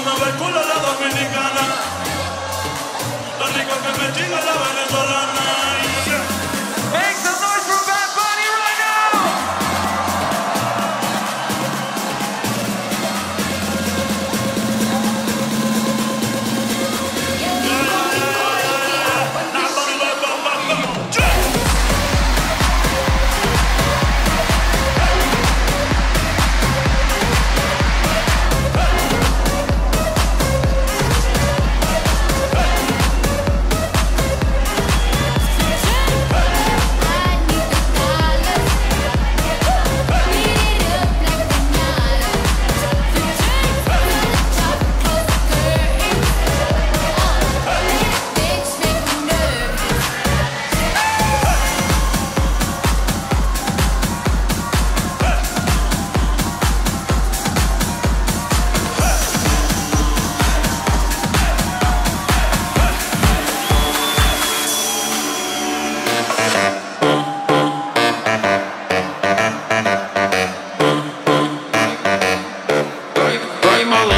mueve el culo la dominicana. Lo rico que me chinga la venezolana.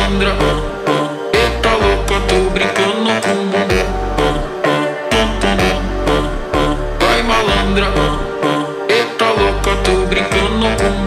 Malandra, eita louca, tô brincando com o bumbum. Tum. Vai malandra, eita louca, tô brincando com o